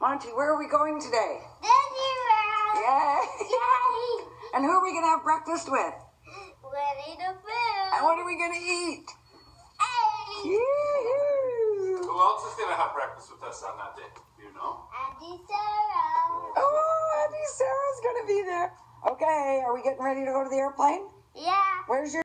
Monty, where are we going today? Disney World! Yay! Yay! And who are we gonna have breakfast with? Winnie the Pooh! And what are we gonna eat? Eggs. Yee-hoo. Who else is going to have breakfast with us on that day? Do you know? Auntie Sarah! Oh, Auntie Sarah's gonna be there. Okay, are we getting ready to go to the airplane? Yeah! Where's your